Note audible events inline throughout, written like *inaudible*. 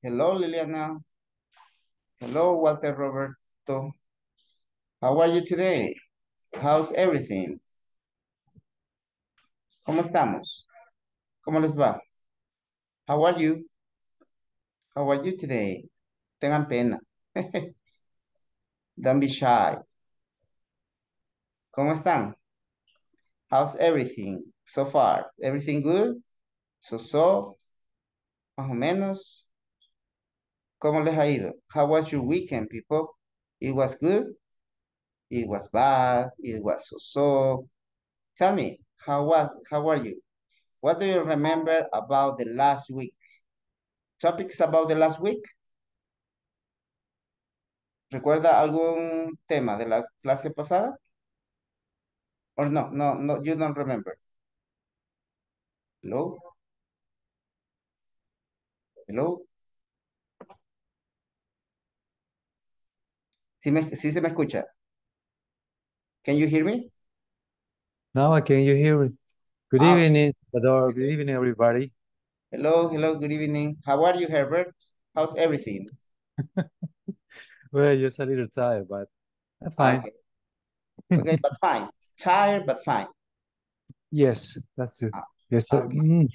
Hello, Liliana. Hello, Walter Roberto. How are you today? How's everything? ¿Cómo estamos? ¿Cómo les va? How are you? How are you today? Tengan pena. *laughs* Don't be shy. ¿Cómo están? How's everything so far? Everything good? So, so? Más o menos. ¿Cómo les ha ido? How was your weekend, people? It was good? It was bad? It was so-so? Tell me, how was, how are you? What do you remember about the last week? Topics about the last week? ¿Recuerda algún tema de la clase pasada? Or no, no, no, you don't remember. Hello? Hello? ¿Sí, me, sí se me escucha? Can you hear me? Now I can you hear me? Good Ah, evening, Salvador. Good evening, everybody. Hello, hello, good evening. How are you, Herbert? How's everything? *laughs* Well, just a little tired, but I'm fine. Okay, okay, but *laughs* fine. Tired, but fine. Yes, that's it. Ah, Yes, sir. okay. Mm.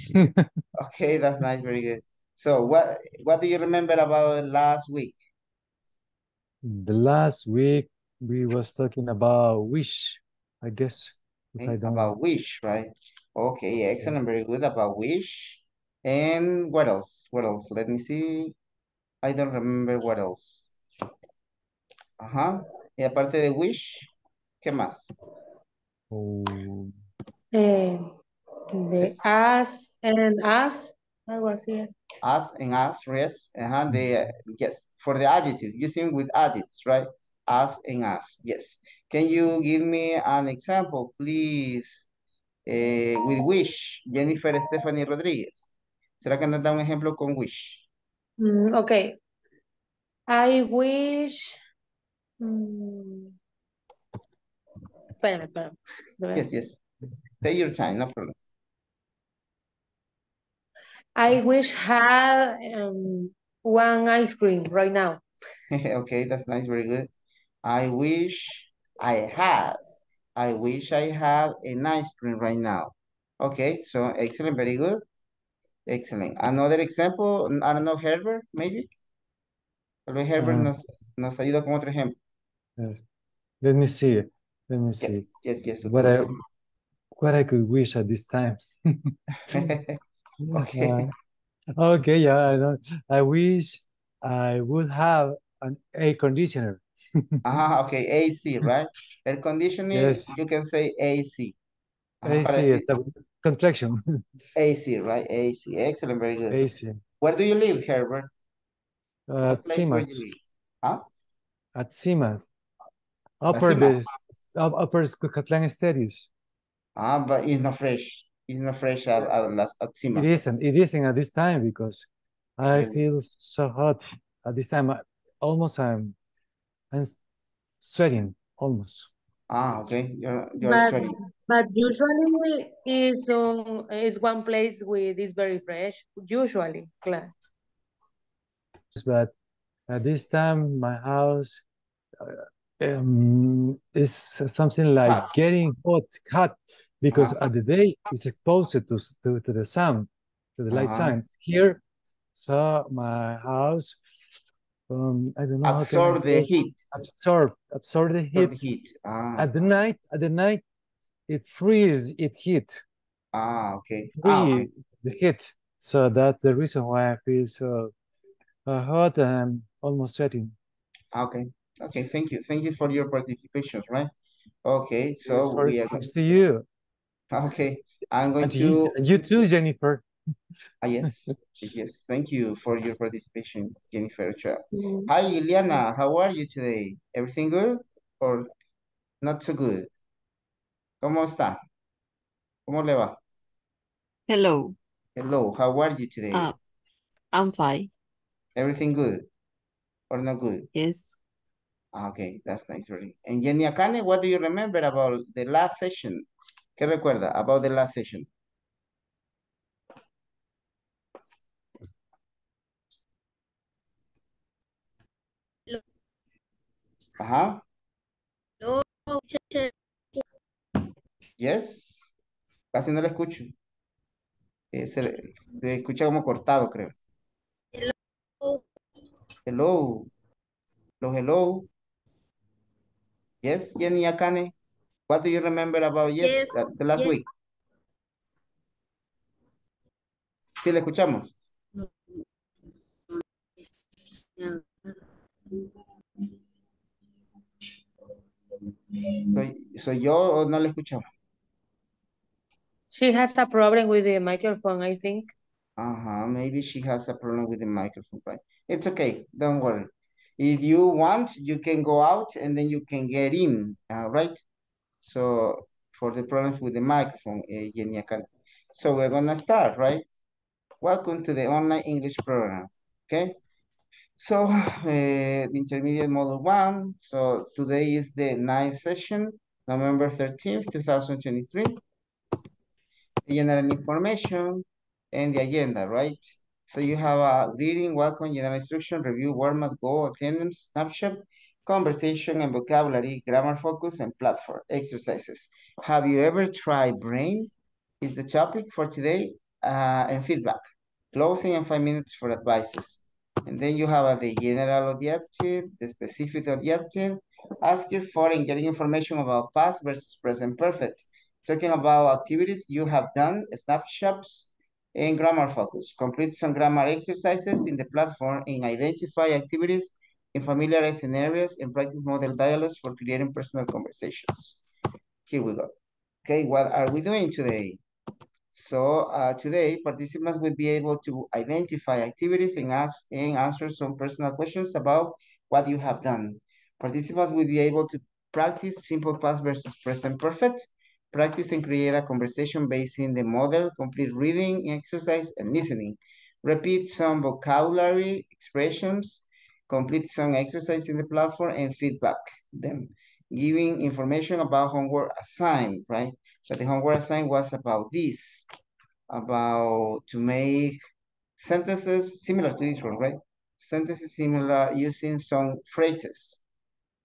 Okay, that's nice, very good. So what what do you remember about last week? The last week we was talking about wish, I guess. If I Okay, don't about wish, right? Okay, excellent, very good about wish. And what else? What else? Let me see. I don't remember what else. Ajá. Y aparte de wish, ¿qué más? Oh, Eh, the Yes. us and us. I was here. Us and us, yes. Uh-huh, the, yes, for the adjectives, using with adjectives, right? Us and us, yes. Can you give me an example, please? Eh, with wish, Jennifer Stephanie Rodríguez. ¿Será que nos da un ejemplo con wish? Mm, okay. I wish. Mm, espérame, espérame. Yes, yes. Take your time, no problem. I wish had um, one ice cream right now. *laughs* okay, that's nice, very good. I wish I had. I wish I had an ice cream right now. Okay, so excellent, very good. Excellent. Another example, I don't know, Herbert, maybe? Tal vez Herbert Uh, nos, nos ayuda con otro ejemplo. yes. Let me see. Let me see. Yes, yes, yes. What. I what I could wish at this time. *laughs* *laughs* okay. Uh, okay, yeah, I know. I wish I would have an air conditioner. Ah, *laughs* okay, AC, right? Air conditioning, Yes. you can say AC. AC, it's a contraction. AC, *laughs* right? AC, excellent, very good. AC. Where do you live, Herbert? Uh, What place where you Siemens. live? Huh? At Simas. Upper up- upper Cuscatlán Studios. Ah, but it's not fresh. It's not fresh at, at, las- at It Siemens. isn't. It isn't at this time because I Really? feel so hot at this time. I, almost I'm I'm sweating almost. Ah, okay. You're, you're But, sweating. but usually is um, is one place with is very fresh. Usually, class. But at this time, my house uh, um, is something like Hot. getting hot, hot, because at the day it's exposed to, to, to the sun, to the light Uh-huh. signs. Here, so my house, um, I don't know how can I Absorb the heat. absorb, absorb the Absorb the heat. heat. Ah, At the night, at the night, it frees it heat, ah, okay. Ah, okay. free the heat. So that's the reason why I feel so uh, hot and almost sweating. Okay. Okay. Thank you. Thank you for your participation, right? Okay. So we are thanks to you. Okay. I'm going And to you, you too, Jennifer. ah, yes. Yes, yes. Thank you for your participation, Jennifer. Ochoa. Mm. Hi, Ileana. How are you today? Everything good or not so good? ¿Cómo está? ¿Cómo le va? Hello, Hello. How are you today? uh, I'm fine. Everything good or not good? Yes. Ah, Okay, that's nice, really. And Jenny Akane, what do you remember about the last session? ¿Qué recuerda about the last session? Ajá. No, Yes. Casi no la escucho. Eh, se, se, escucha como cortado, creo. Hello. Hello. Los hello. Yes, Jenny Akane. What do you remember about yes, Yes, uh, the last yes. week? Sí, le escuchamos. ¿Soy, soy yo o no le escuchamos? She has a problem with the microphone, I think. Uh-huh, maybe she has a problem with the microphone, right? It's okay, don't worry. If you want, you can go out and then you can get in, all right? So for the problems with the microphone, uh, Jenny Akane. So we're gonna start, right? Welcome to the online English program, okay? So uh, *sighs* the intermediate model one, so today is the ninth session, November 13th, 2023. The general information and the agenda, right? So you have a greeting, welcome, general instruction, review, warm-up, goal, attendance, snapshot, conversation and vocabulary, grammar focus, and platform exercises. Have you ever tried brain? Is the topic for today, uh, and feedback. Closing and five minutes for advices. And then you have uh, the general objective, the specific objective, ask you for and getting information about past versus present perfect. Talking about activities you have done, snapshots, and grammar focus. Complete some grammar exercises in the platform and identify activities in familiar scenarios and practice model dialogues for creating personal conversations. Here we go. Okay, what are we doing today? So uh, today, participants will be able to identify activities and ask and answer some personal questions about what you have done. Participants will be able to practice simple past versus present perfect, practice and create a conversation based in the model, complete reading exercise and listening. Repeat some vocabulary expressions, complete some exercise in the platform and feedback them. Giving information about homework assigned, right? So the homework assigned was about this, about to make sentences similar to this one, right? Sentences similar using some phrases.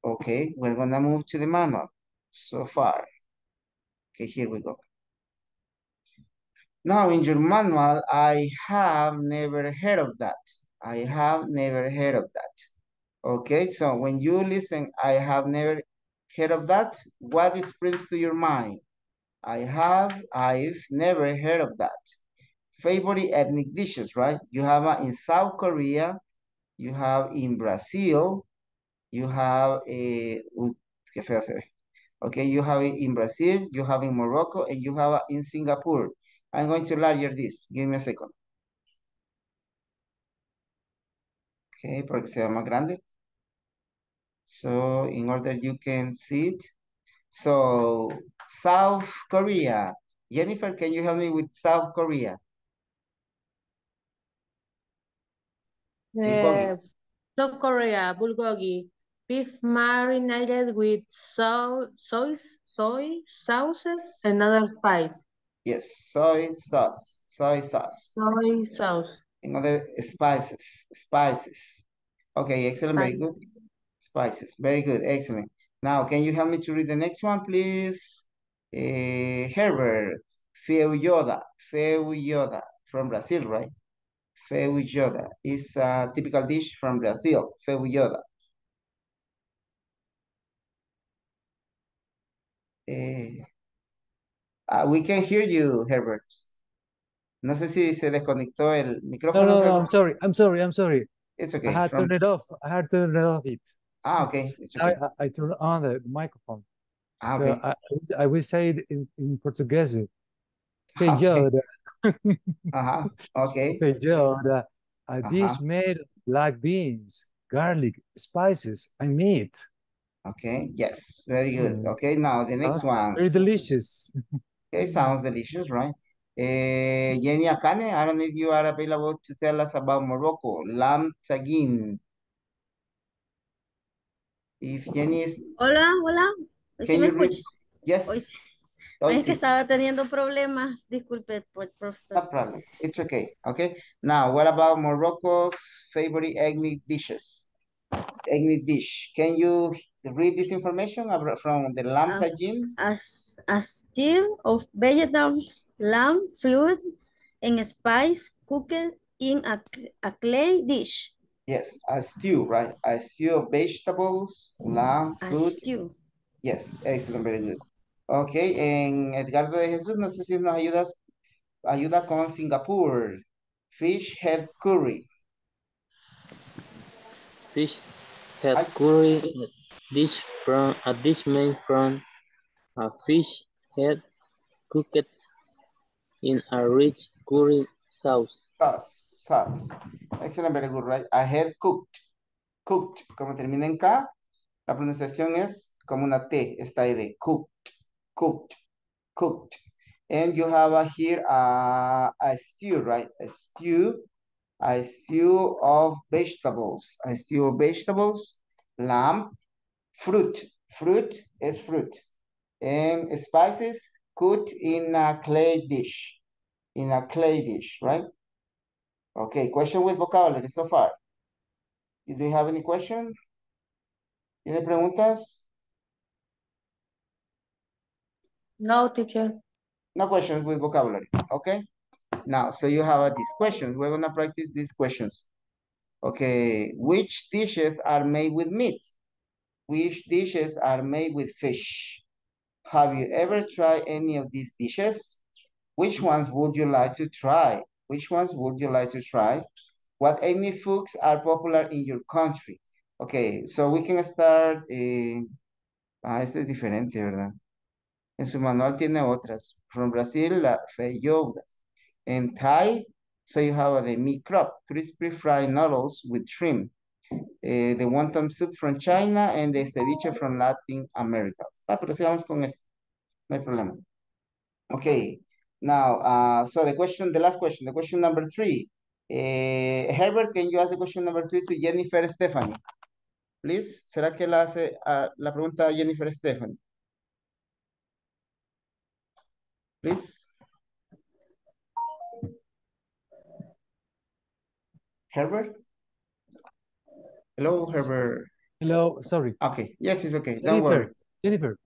Okay, we're gonna move to the manual so far. Okay, here we go. Now in your manual, I have never heard of that. I have never heard of that. Okay, so when you listen, I have never heard of that, what springs to your mind? I have, I've never heard of that. Favorite ethnic dishes, right? You have uh, in South Korea, you have in Brazil, you have a. Okay, you have it in Brazil, you have in Morocco, and you have in Singapore. I'm going to larger this. Give me a second. Okay, para que sea más grande. So, in order you can see it. So, South Korea. Jennifer, can you help me with South Korea? Uh, South Korea, bulgogi, beef marinated with so soy soy sauces and other spice. Yes, soy sauce, soy sauce. Soy sauce. And other spices, spices. Okay, excellent, very good. Spices, very good, excellent. Now, can you help me to read the next one, please? Uh, Herbert, feijoada, feijoada, from Brazil, right? Feijoada is a typical dish from Brazil, feijoada. Eh, ah, we can hear you, Herbert. No sé si se desconectó el No, micrófono. no, no, Herbert. I'm sorry, I'm sorry, I'm sorry. It's okay. I had from- turned it off. I had turned it off it. Ah, okay. It's I, okay. I, I turned on the microphone. Ah, So okay. I, I will say it in, in Portuguese. Ah, okay. Uh-huh. Okay. feijoada, a dish Uh-huh. made of black beans, garlic, spices, and meat. Okay. Yes. Very good. Okay. Now the next Sounds one. Very delicious. Okay. Sounds delicious, right? Eh, Jenny Akane, I don't know if you are available to tell us about Morocco. Lamb tagine. If Jenny is, Hola, hola. Hoy sí me escucha. Yes. Hoy sí. Hoy Es que estaba teniendo problemas. Disculpe, por- No profesor. problem. It's okay. Okay. Now, what about Morocco's favorite ethnic dishes? Any dish. Can you read this information from the lamb As, tagine? as a stew of vegetables, lamb, fruit, and spice cooked in a, a clay dish. Yes, a stew, right? A stew of vegetables, lamb, A stew. Yes, excellent, very good. Ok, en Edgardo de Jesús, no sé si nos ayudas, ayuda con Singapur. Fish head curry. Fish head curry a dish from a dish made from a fish head cooked in a rich curry sauce. Sauce, sauce. Excellent, very good, right? A head cooked. Cooked, como termina en K, la pronunciación es como una T, está ahí de cooked, cooked, cooked. And you have a, here a, a stew, right? A stew, a stew of vegetables, a stew of vegetables, lamb, fruit, fruit is fruit, and spices cooked in a clay dish, in a clay dish, right? Okay, question with vocabulary so far. Do you have any question? ¿Tiene preguntas? No, teacher. No questions with vocabulary, okay? Now, so you have uh, these questions. We're gonna practice these questions. Okay, which dishes are made with meat? Which dishes are made with fish? Have you ever tried any of these dishes? Which ones would you like to try? Which ones would you like to try? What ethnic foods are popular in your country? Okay, so we can start. eh, Ah, este es diferente, ¿verdad? En su manual tiene otras. From Brazil, la feijoada. En Thai, so you have the meat crab, crispy fried noodles with shrimp. Eh, the wonton soup from China and the ceviche from Latin America. Ah, pero sigamos con esto. No hay problema. Okay. Now, uh, so the question, the last question, the question number three. Eh, Herbert, can you ask the question number three to Jennifer Stephanie? Please, ¿será que la hace ah, la pregunta Jennifer Stephanie? Please. Herbert? Hello, Herbert. Hello, sorry. Okay, yes, it's okay. Don't worry. Jennifer, Jennifer,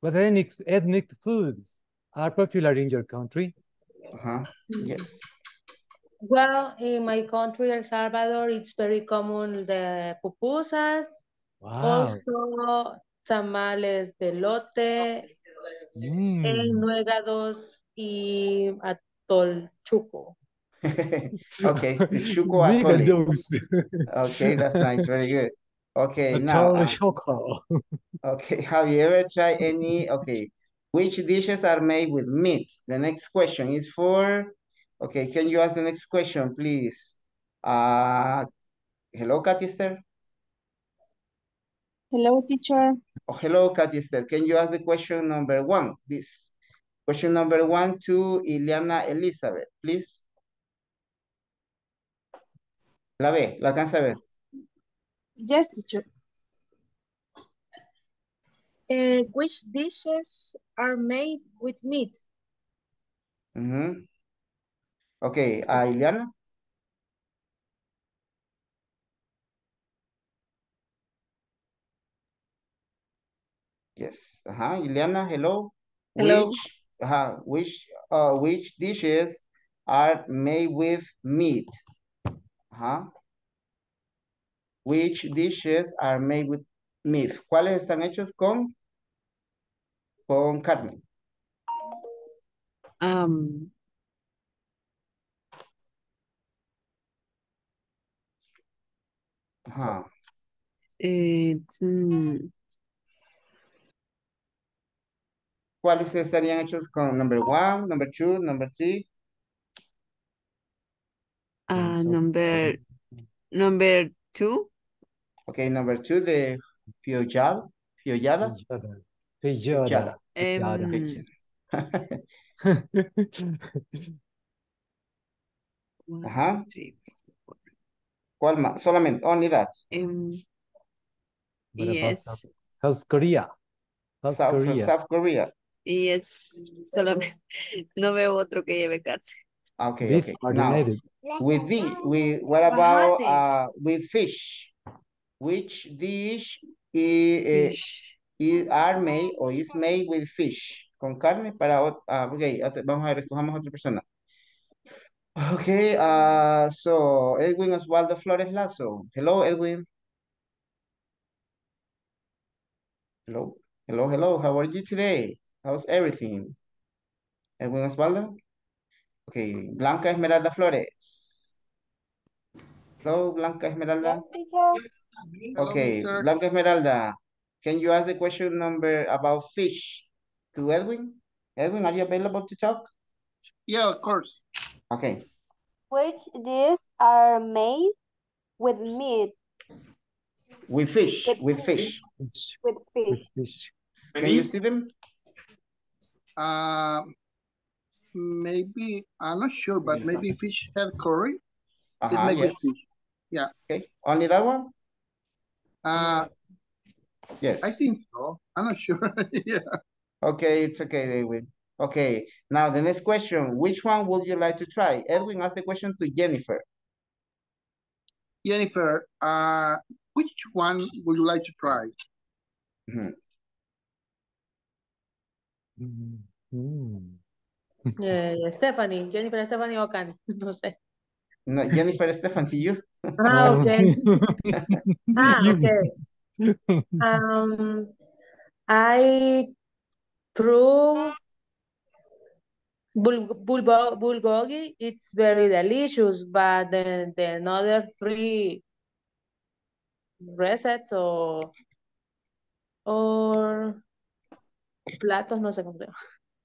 what ethnic, ethnic foods are popular in your country? Uh-huh. Yes. Well, in my country, El Salvador, it's very common the pupusas, Wow. also tamales de lote, Mm. enuegados y atol chuco. *laughs* Okay, the chuco atole. dose. Okay, that's nice. Very good. Okay, now, uh, choco. *laughs* okay, *laughs* have you ever tried any, okay, which dishes are made with meat? The next question is for, okay, can you ask the next question, please? Uh, hello, Katy Esther? Hello, teacher. Oh, hello, Katy Esther. Can you ask the question number one, this? Question number one to Ileana Elizabeth, please. La ve, la alcanza a ver. Yes, teacher. Uh, which dishes are made with meat? Ujú. Okay, uh, Ileana? Yes. Uh-huh. Ileana, hello. Hello. Which, uh, which, uh, which dishes are made with meat? Uh-huh. Which dishes are made with meat? ¿Cuáles están hechos con? Con carne. Um, Ajá. it's, mm, ¿Cuáles estarían hechos con number one, number two, number three? Uh, So- number, number two, Okay, number two, the. Feijoada. um, Feijoada. one, Ajá. ¿Cuál más? Solamente, only that. um, about yes, South- Korea? South South, Korea. South Korea. yes, solamente, *laughs* no veo otro que lleve carne. Okay, Beef okay. Now, with the, with, what about, uh, with fish? Which dish is, eh, Fish. i- are made or is made with fish? Con carne para... ot- Ah, ok, otra- vamos a ver, escojamos a otra persona. Okay, uh, so Edwin Osvaldo Flores Lazo. Hello, Edwin. Hello, hello, hello. How are you today? How's everything? Edwin Osvaldo? Okay, Blanca Esmeralda Flores. Hello, Blanca Esmeralda. Okay, Blanca Esmeralda, can you ask the question number about fish to Edwin? Edwin, are you available to talk? Yeah, of course. Okay, Which dishes are made with meat, with fish, with fish. Fish. with fish? With fish. Can you see them? Uh, maybe, I'm not sure, but maybe fish head curry is made with yes. fish. Okay, only that one? Uh, Yes. I think so. I'm not sure. *laughs* Yeah. Okay, it's okay, David. Okay, now the next question, which one would you like to try? Edwin asked the question to Jennifer. Jennifer, uh, which one would you like to try? Mm, mm. Eh, Stephanie, Jennifer Stephanie Ocan, *laughs* no sé. No, Jennifer Stephanie, you? Ah, Oh. okay. *laughs* Ah, You. okay. Um, I prove bul bulgo bulgogi. It's very delicious, but the, the another three recipes or or platos, no sé cómo se llama.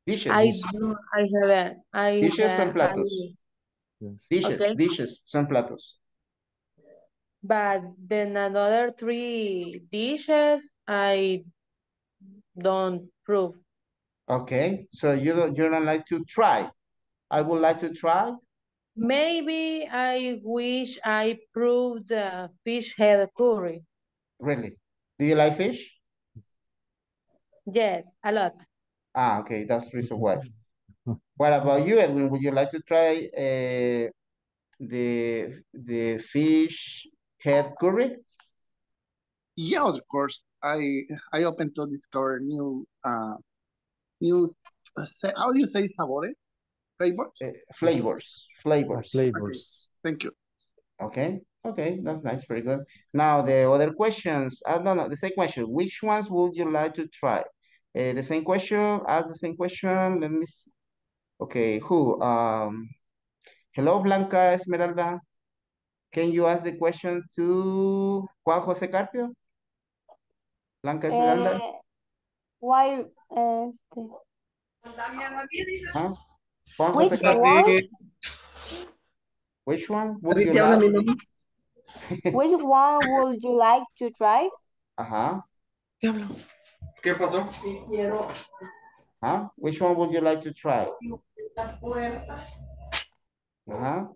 Dishes, I do, I have, I Dishes and have, platos. I- Yes. dishes, okay. dishes, son platos. But then another three dishes, I don't prove. Okay, so you don't, you don't like to try? I would like to try. Maybe I wish I proved the fish head curry. Really? Do you like fish? Yes, a lot. Ah, okay, that's the reason why. *laughs* What about you, Edwin? Would you like to try uh, the the fish head curry? Yeah, of course. I I open to discover new uh new uh, say, how do you say sabores? Flavors? Uh, flavors, Uh, flavors. Flavors. Thank you. Okay, okay, that's nice, very good. Now the other questions, uh, no, no, the same question. Which ones would you like to try? Uh, the same question, ask the same question. Let me see. Okay, who? Um, hello, Blanca Esmeralda. Can you ask the question to Juan José Carpio? Blanca Esmeralda? Eh, why, este, Huh? Juan which José Carpio, one, which one would you like? which one would you like to try? Ajá, ¿Qué pasó? huh? Which one would you like to try? Ajá.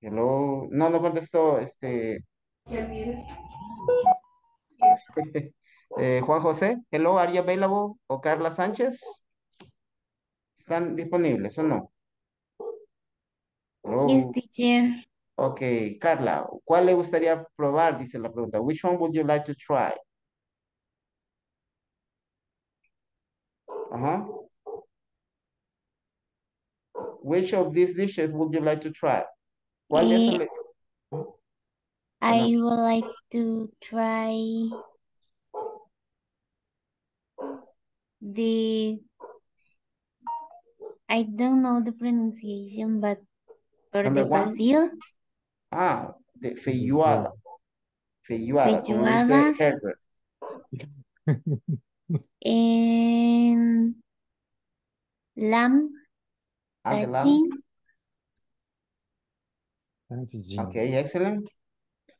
Hello. No, no contestó, este. *laughs* Eh, Juan José, hello, are you available? O Carla Sánchez. ¿Están disponibles o no? Hello. Yes, teacher. Ok, Carla, ¿cuál le gustaría probar? Dice la pregunta. Which one would you like to try? Ajá. Which of these dishes would you like to try? ¿Cuál de esas Eh, le- I would like to try the I don't know the pronunciation, but for Number the one? Brazil, Ah, the feijoada. Feijoada, Feijoada. *laughs* Herbert. and lamb Ah, lamb. Okay, excellent.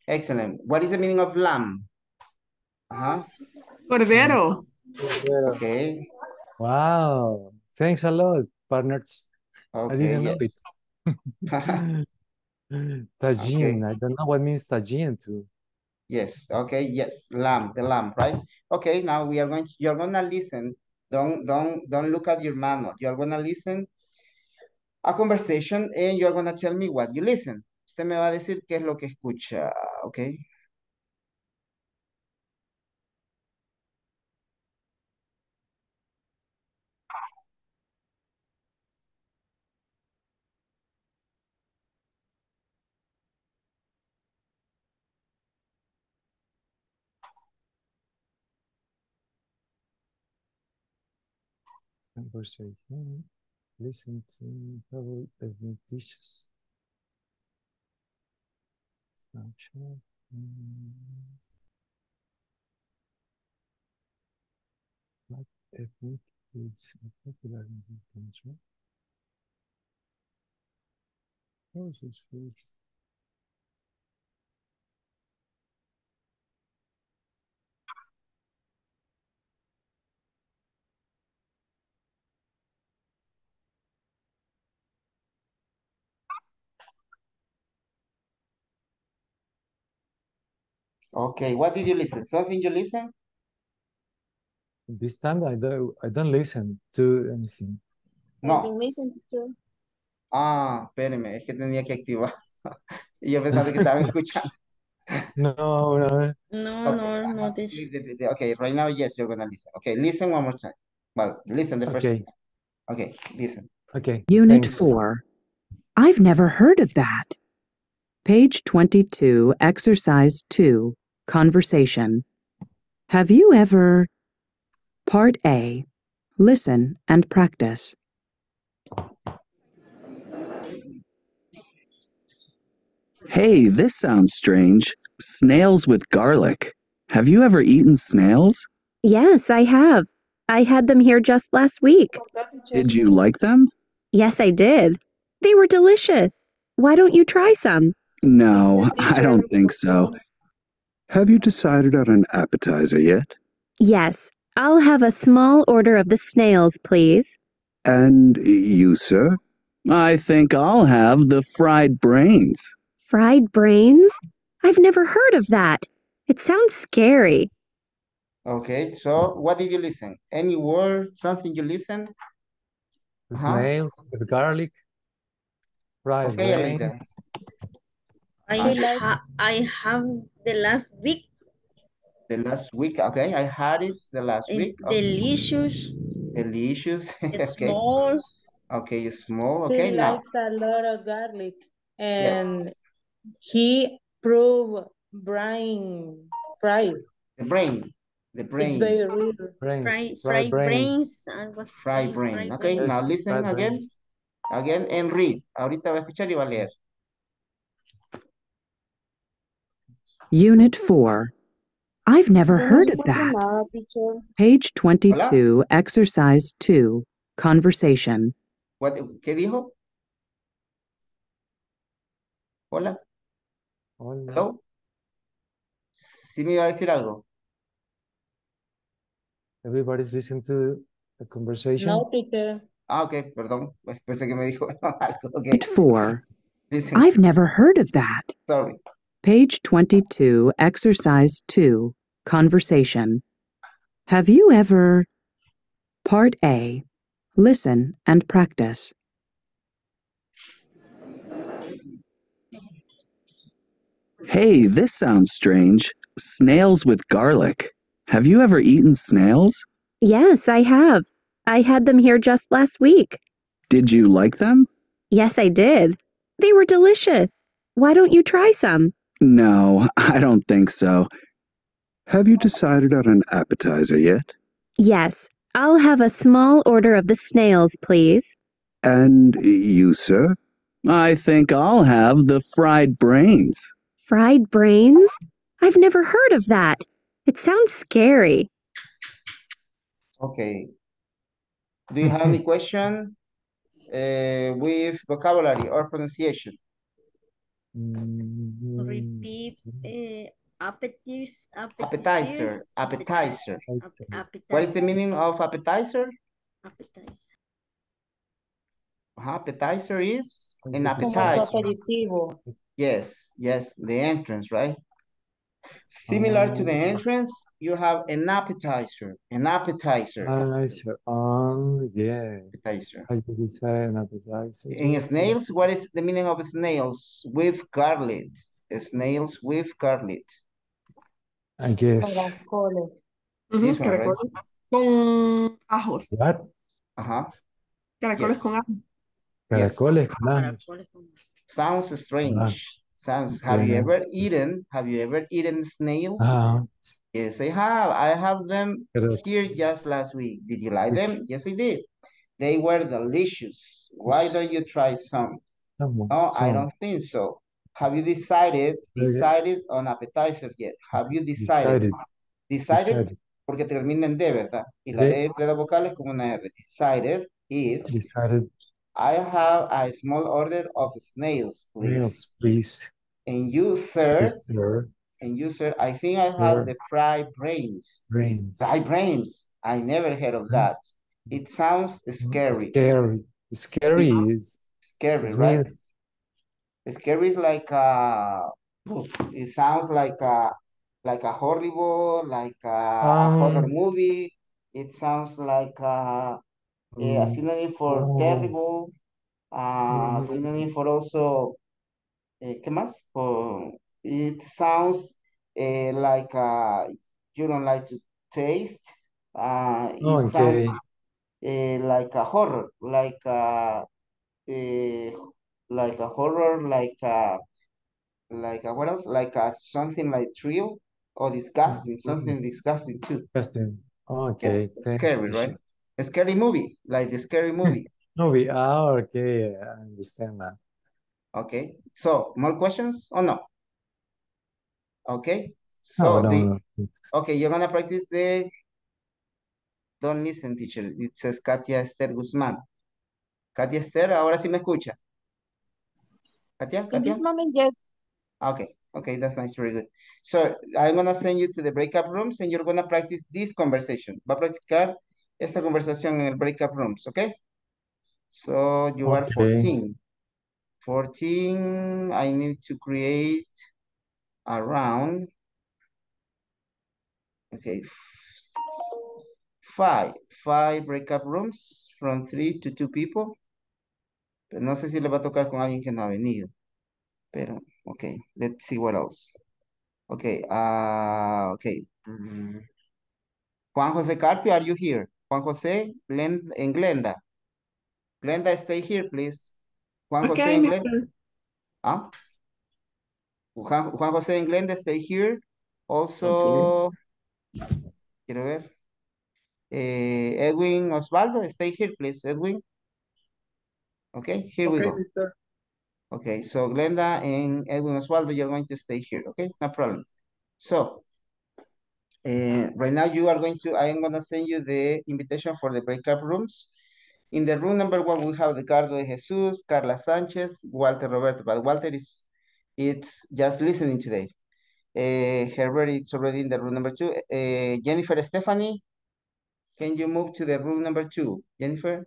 Excellent. What is the meaning of lamb? Uh-huh. Cordero. Okay. Wow. Thanks a lot, partners. Okay, I didn't know yes. it. *laughs* *laughs* Tagine. I don't know what means tagine too. Yes, okay, yes, lamb, the lamb, right? Okay, now we are going to, you're gonna listen. Don't, don't, don't look at your manual. You're gonna listen a conversation and you're gonna tell me what you listen. Usted me va a decir qué es lo que escucha, okay? Conversation. Listen to dishes. Snapchat. mm, What ethnic is popular in the country? Houses food. Okay, what did you listen? Something you listen? This time I don't I don't listen to anything. I No. don't listen to. Ah, espéreme, es que tenía que activar. *laughs* Yo pensaba que estaban escuchando. *laughs* No, no. No, Okay, no, I no, teacher. leave the video. Okay, right now, yes, you're gonna listen. Okay, listen one more time. Well, listen the first Okay. time. Okay, listen. Okay. Unit thanks. 4. I've never heard of that. Page 22, Exercise 2, Conversation. Have you ever... Part A. Listen and practice. Hey, this sounds strange. Snails with garlic. Have you ever eaten snails? Yes, I have. I had them here just last week. Did you like them? Yes, I did. They were delicious. Why don't you try some? No, I don't think so. Have you decided on an appetizer yet? Yes, I'll have a small order of the snails, please. And you, sir? I think I'll have the fried brains. Fried brains? I've never heard of that. It sounds scary. Okay, so what did you listen? Any word, something you listen? The Uh-huh. Snails with garlic. Fried Okay, brains. Alita. I, ha I have the last week The last week, okay, I had it the last and week. Okay. delicious, Delicious. *laughs* Okay. small. Okay, small. He Okay, now. likes a lot of garlic and he proved brain fried. The brain. The It's brain. very rare. Brains. Fried, fried fried brains. algo así, Fried brain. Okay, brains. now listen again. brains. Again and read. Ahorita va a escuchar y va a leer. Unit 4. I've never heard of that. Page 22, Exercise 2, Conversation. What, ¿Qué dijo? Hola. Hola. Hello. Sí me iba a decir algo. Everybody's listening to the conversation. No, teacher. Ah, ok, perdón. Pensé que me dijo *laughs* algo. Ok. Unit 4. Listen, I've never heard of that. sorry. Page 22, Exercise 2, Conversation. Have you ever... Part A. Listen and practice. Hey, this sounds strange. Snails with garlic. Have you ever eaten snails? Yes, I have. I had them here just last week. Did you like them? Yes, I did. They were delicious. Why don't you try some? No, *laughs* I don't think so. Have you decided on an appetizer yet? Yes, I'll have a small order of the snails, please. And you, sir? I think I'll have the fried brains. Fried brains? I've never heard of that. It sounds scary. Okay. Do you have any *laughs* question uh, with vocabulary or pronunciation? Mm, Repeat uh, appetizer. Appetizer. Appetizer. Appetizer. What is the meaning of appetizer? Appetizer. Uh, appetizer is an Como Como appetizer. Yes, yes, the entrance, right? Similar to the Ah. entrance, you have an appetizer, an appetizer, Appetizer. Oh, yeah. appetizer. How do you say an appetizer? In snails, what is the meaning of snails? With garlic. Snails with garlic. I guess. Caracoles. This one, right? Caracoles con ajos. What? Uh-huh. Caracoles Yes. con ajos. Caracoles con ajo. Caracoles con- Sounds strange. Sounds, have you ever eaten, have you ever eaten snails? Ah, Yes, I have. I have them here just last week. Did you like them? Yes, I did. They were delicious. Why don't you try some? Someone, No, I don't think so. Have you decided, decided on appetizer yet? Have you decided? Decided. Decided, Decided. porque termina en D, ¿verdad? Y la D. D entre las vocales como una R. Decided if Decided. I have a small order of snails, please. Meals, please. And you, sir, Yes, sir. and you, sir, I think I have Sir. the fried brains. Brains. Fried brains. I never heard of that. It sounds scary. Scary. Scary is. Scary, right? Scary is like a, it sounds like a, like a horrible, like a, a horror Um, movie. It sounds like a, a um, synonym for oh, terrible, a mm, synonym for also, ¿qué más? For, it sounds eh, like uh, you don't like to taste. Uh, it sounds okay. eh, like a horror, like a, eh, like a horror, like a, like a, what else? Like a something like thrill or disgusting, something disgusting too. Interesting. Okay. Yes, scary, right? A scary movie, like the scary movie. *laughs* Movie. Ah, okay. I understand now. Okay, so more questions or no? Okay, so no, the, no. okay, you're gonna practice the, don't listen, teacher. It says Katia Esther Guzmán. Katia Esther, ahora sí me escucha. Katia, In Katia? this moment, yes. Okay, okay, that's nice, very good. So I'm gonna send you to the breakout rooms and you're gonna practice this conversation. Va a practicar esta conversación en el breakout rooms, okay? So you are Okay. 14. 14, I need to create around, okay, five, five breakup rooms from three to two people. Pero no sé si le va a tocar con alguien que no ha venido. Pero, okay, let's see what else. Okay, uh, okay. Juan Jose Carpio, are you here? Juan Jose Glenda. Glenda, stay here, please. Juan Jose Okay, and Glenda. mister. Ah? Juan, Juan Jose and Glenda, stay here. Also, quiero ver. Eh, Edwin Osvaldo, stay here, please, Edwin. Okay, here we go. mister. Okay, so Glenda and Edwin Osvaldo, you're going to stay here, okay? No problem. So, uh, right now you are going to, I am gonna send you the invitation for the breakout rooms. In the room number one, we have Ricardo de Jesus, Carla Sanchez, Walter Roberto, but Walter is, it's just listening today. Uh, Herbert is already in the room number two. Uh, Jennifer Stephanie, can you move to the room number two? Jennifer?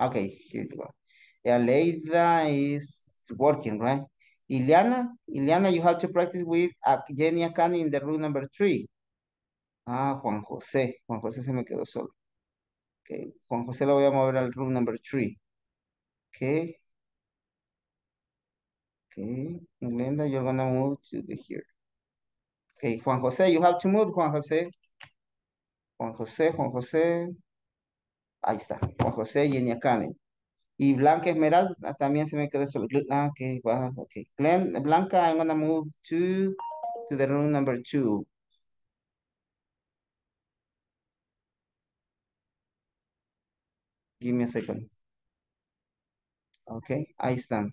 Okay, here you go. Aleida is working, right? Ileana, Ileana, you have to practice with uh, Jenny Akane in the room number three. Ah, Juan José. Juan José se me quedó solo. Okay, Juan José lo voy a mover al room number three. Okay. Okay, Glenda, you're gonna move to the here. Okay, Juan José, you have to move, Juan José. Juan José, Juan José. Ahí está, Juan José, Jenny Akane. Y Blanca Esmeralda ah, también se me quedó solo. Ah, okay, wow, okay. Glenn, Blanca, I'm gonna move to, to the room number two. Give me a second. Okay, I stand.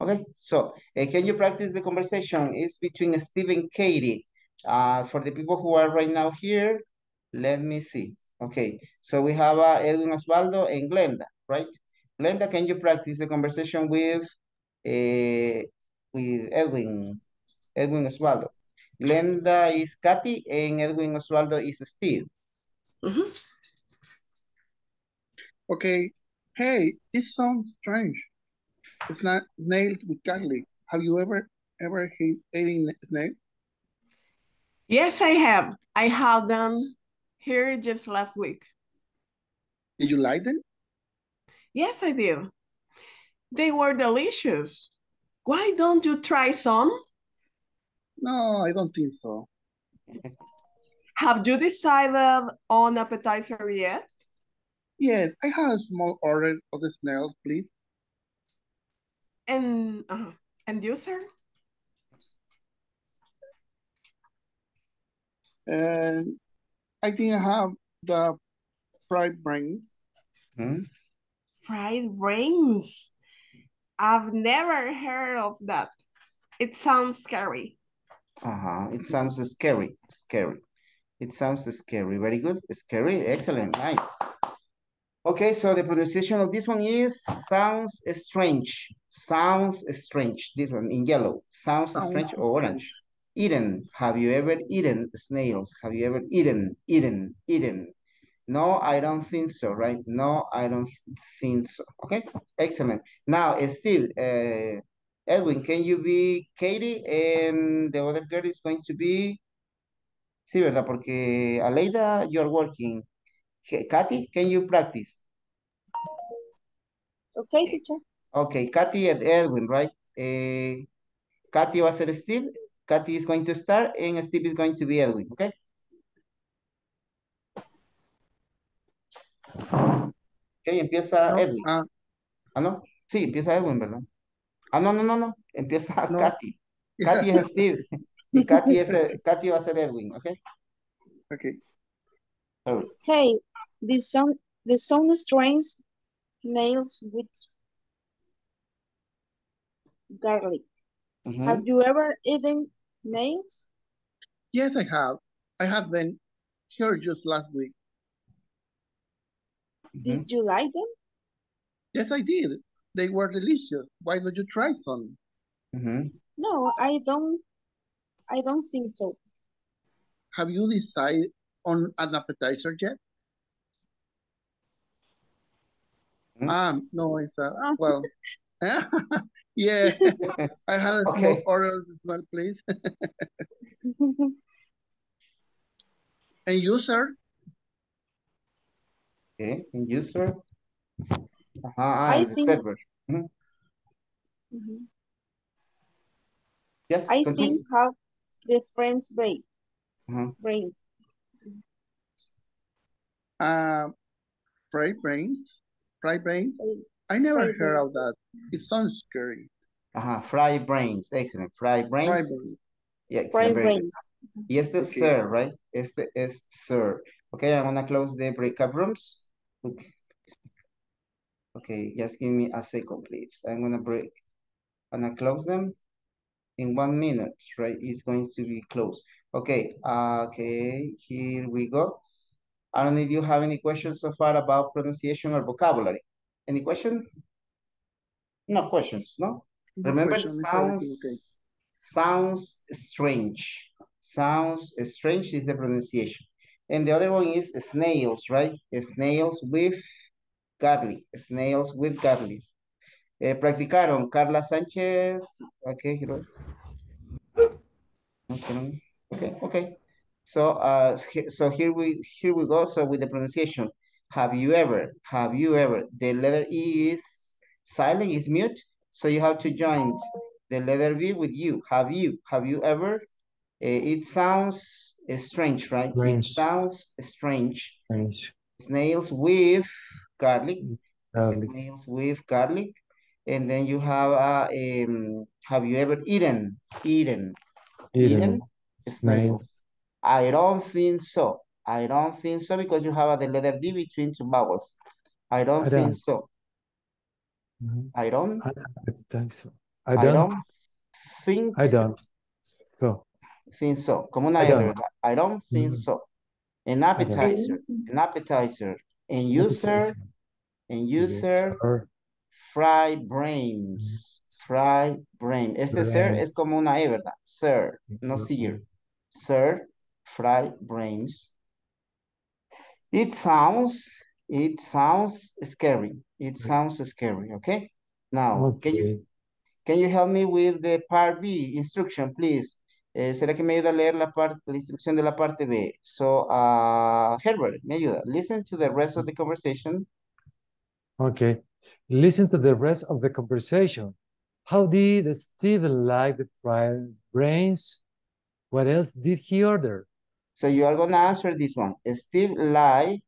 Okay, so uh, can you practice the conversation? It's between Steve and Katie. Uh, for the people who are right now here, let me see. Okay, so we have uh, Edwin Osvaldo and Glenda, right? Glenda, can you practice the conversation with, uh, with Edwin, Edwin Osvaldo? Glenda is Kathy and Edwin Osvaldo is Steve. Okay. Hey, this sounds strange. It's not snails with garlic. Have you ever ever hate eating snail? Yes, I have. I had them here just last week. Did you like them? Yes, I did. They were delicious. Why don't you try some? No, I don't think so. Have you decided on appetizer yet? Yes, I have a small order of the snails, please. And uh, and you, sir? And I think I have the fried brains. Mhm. Fried brains. I've never heard of that. It sounds scary. Uh-huh. It sounds scary. Scary. It sounds scary. Very good. Scary. Excellent. Nice. Okay, so the pronunciation of this one is sounds strange. Sounds strange. This one in yellow. Sounds Sounds strange or orange. Eaten. Have you ever eaten snails? Have you ever eaten, eaten, eaten? No, I don't think so, right? No, I don't think so. Okay, excellent. Now, still, uh, Edwin, can you be Katie? And the other girl is going to be... Sí, ¿verdad? Porque Aleida, you're working. K- Katy, can you practice? Okay, teacher. Okay, Katy and Edwin, right? Eh, Katy va a ser Steve. Katy is going to start and Steve is going to be Edwin, okay? Ok, empieza No, Edwin. ah, Ah, no. Sí, empieza Edwin, ¿verdad? Ah, no, no, no, no. Empieza No. Katy. Katy es Steve. Katy, es, Katy va a ser Edwin, ¿ok? *laughs* okay. Sorry. Hey, the sound the sound strains nails with garlic. Mhm. Have you ever eaten nails? Yes, I have. I have been here just last week. Mhm. Did you like them? Yes, I did. They were delicious. Why don't you try some? Mhm. No, I don't I don't think so. Have you decided on an appetizer yet? Hmm? Um, no, it's uh, well, *laughs* yeah, *laughs* I had a small Okay. order as well, please. *laughs* And you, sir? Okay, and you, sir? Ajá, ah, I think- server. Mhm. Mhm. Yes, I continue. think have the French brain Mhm. brains. Uh, fried brains? Fried brains? I never Fried heard of that. It sounds scary. Ajá, fried brains. Excellent. Fried brains. Fried brains. Yeah, excellent. Fried brains. Y este Okay. sir, right? Este es sir. Okay, I'm gonna close the breakout rooms. Okay. Okay, just give me a second, please. I'm gonna break. I'm gonna close them in one minute, right? It's going to be closed. Okay, uh, okay, here we go. I don't know if you have any questions so far about pronunciation or vocabulary. Any question? No questions, no? No Remember, question, sounds, okay. sounds strange. Sounds strange is the pronunciation. And the other one is snails, right? Snails with garlic. Snails with garlic. Eh, practicaron Carla Sánchez. Okay, okay, okay. So, uh, so here we here we go. So with the pronunciation, have you ever? Have you ever? The letter E is silent, is mute. So you have to join the letter V with you. Have you? Have you ever? Eh, it sounds strange, right? Strange. It sounds strange. Strange. Snails with garlic. Garlic. Snails with garlic. And then you have uh, um, have you ever eaten? Eaten. Eaten. snails. I don't think so. I don't think so because you have the letter D between two vowels. I don't I think don't. so. Mhm. I don't. I don't. so. I I don't. don't think I don't. So. think so. Como una I R, don't. I don't think Mhm. so. An don't. appetizer. An appetizer. And sir, Appetizer. and sir, sir. fried brains. Fried brain. Este sir Brains. es como una E, ¿verdad? Sir, no sir. Sir, fried brains. It sounds, it sounds scary. It sounds scary, okay? Now, can you, can you help me with the part B instruction, please? Eh, ¿será que me ayuda a leer la parte, la instrucción de la parte B? So, uh, Herbert, me ayuda. Listen to the rest of the conversation. Okay. Listen to the rest of the conversation. How did Steve like the fried brains? What else did he order? So you are gonna answer this one. Steve like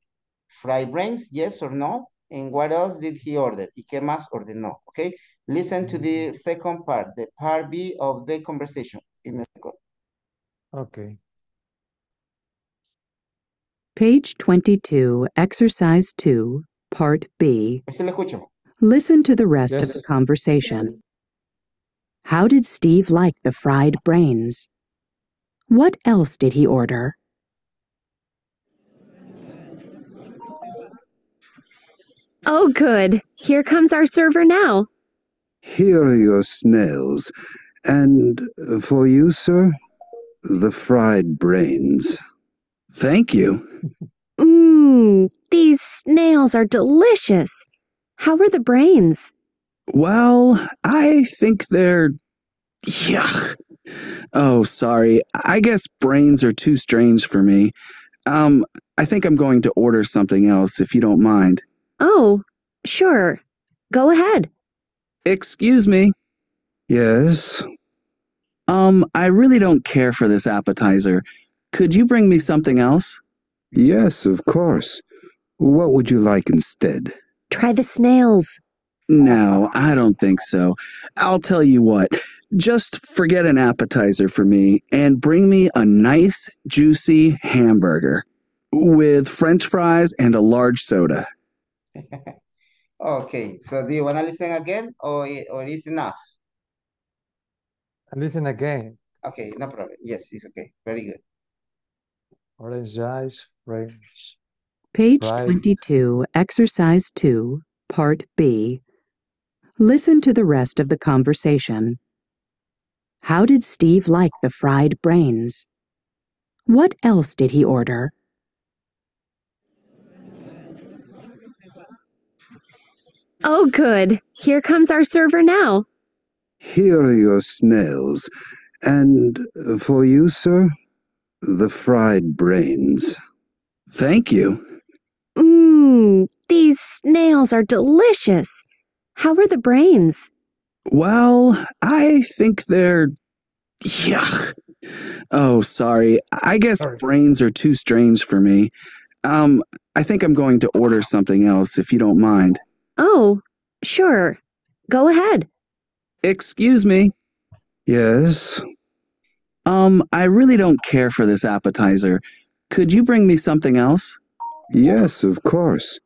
fried brains, yes or no? And what else did he order? ¿Y qué más ordenó? Okay. Listen to the mm-hmm. second part, the part B of the conversation. Give me a second. Okay. Page 22, Exercise 2, Part B. ¿Sí le escucho? Listen to the rest of the conversation. How did Steve like the fried brains? What else did he order? Oh, good. Here comes our server now. Here are your snails. And for you, sir, the fried brains. Thank you. Mmm, these snails are delicious. How are the brains? Well, I think they're. Yuck. Oh, sorry. I guess brains are too strange for me. Um, I think I'm going to order something else if you don't mind. Oh, sure. Go ahead. Excuse me. Yes? Um, I really don't care for this appetizer. Could you bring me something else? Yes, of course. What would you like instead? Try the snails. No, I don't think so. I'll tell you what. Just forget an appetizer for me and bring me a nice, juicy hamburger with french fries and a large soda. *laughs* Okay, so do you want to listen again or, or is enough? Listen again. Okay, no problem. Yes, it's okay. Very good. Orange eyes, French. Page Right. 22, Exercise 2, Part B. Listen to the rest of the conversation. How did Steve like the fried brains? What else did he order? Oh, good. Here comes our server now. Here are your snails. And for you, sir, the fried brains. Thank you. Mmm, these snails are delicious. How are the brains? Well, I think they're. Yuck. Oh, sorry. I guess Sorry. brains are too strange for me. Um, I think I'm going to order something else if you don't mind. Oh, sure. Go ahead. Excuse me. Yes? Um, I really don't care for this appetizer. Could you bring me something else? Yes, of course.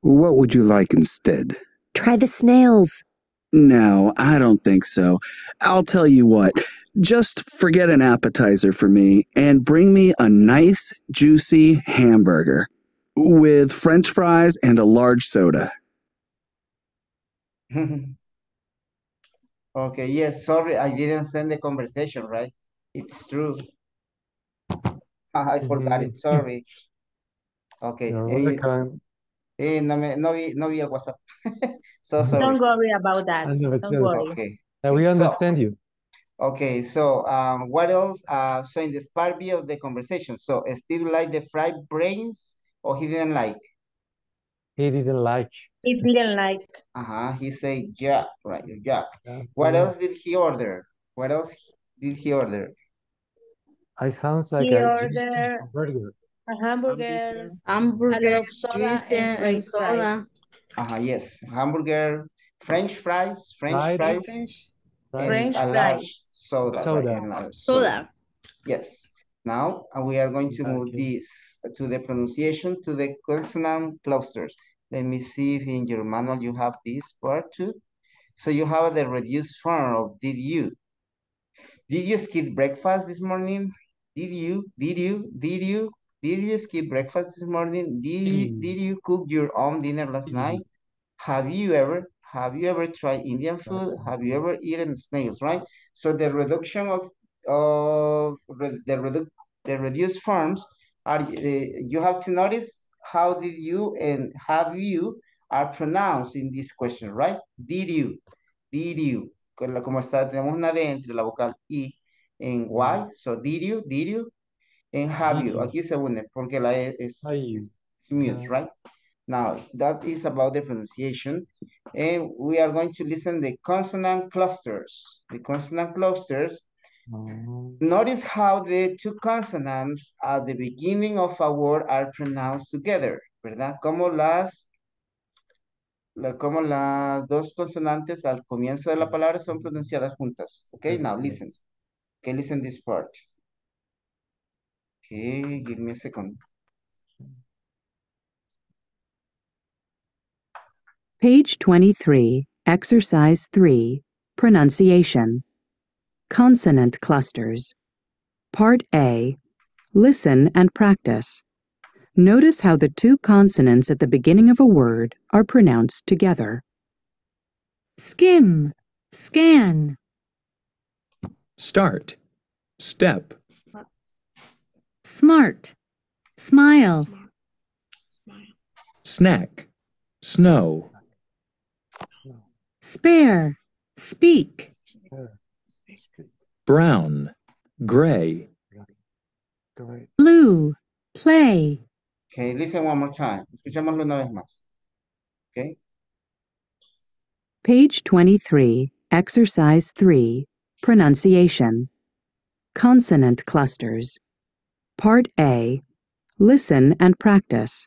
What would you like instead? Try the snails. No, I don't think so. I'll tell you what. Just forget an appetizer for me and bring me a nice, juicy hamburger with french fries and a large soda. *laughs* Okay, yes, sorry, I didn't send the conversation, right? It's true. *laughs* I forgot it, sorry. Okay. You're eh, welcome. eh, no, me, no, vi, no vi el WhatsApp. *laughs* So sorry. Don't worry about that. Don't worry. Okay. We So- understand you. Okay, so um, what else? Uh, so in the part B of the conversation, so Steve liked the fried brains or he didn't like? He didn't like. He didn't like. Uh-huh, he said yeah, right, yeah. Yeah, What yeah. else did he order? What else did he order? I sounds like He a juicy ordered burger. a hamburger, a Hamburger, lot soda, juice, and and soda. Uh-huh, yes, hamburger, French fries, French Fried fries, French. and French fries. large soda. right, Soda. Soda. Yes. Now we are going to move this to the pronunciation to the consonant clusters. Let me see if in your manual you have this part too. So you have the reduced form of did you. Did you skip breakfast this morning? Did you? Did you? Did you? Did you skip breakfast this morning? Did you, Mm. did you cook your own dinner last Mm. night? Have you ever? Have you ever tried Indian food? Have you ever eaten snails, right? So the reduction of of the redu the reduced forms are uh, you have to notice how did you and have you are pronounced in this question, right? Did you? Did you? Como está, tenemos una D entre la vocal I en Y, so did you? Did you? And have you? Aquí se une porque la E es, es mute, right? Now, that is about the pronunciation. And we are going to listen the consonant clusters. The consonant clusters Oh. Notice how the two consonants at the beginning of a word are pronounced together, ¿verdad? Como las, como las dos consonantes al comienzo de la palabra son pronunciadas juntas. Okay, now listen. Okay, listen this part. Okay, give me a second. Page 23, Exercise 3, Pronunciation. Consonant clusters. Part A. Listen and practice. Notice how the two consonants at the beginning of a word are pronounced together. Skim, scan, Start. Step. smart, smile, Snack. Snow. spare, speak, Brown. Gray. blue, play, Okay, listen one more time. Escuchémoslo una vez más. Okay. Page 23, Exercise 3, Pronunciation. Consonant clusters. Part A. Listen and practice.